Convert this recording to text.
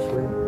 seriously.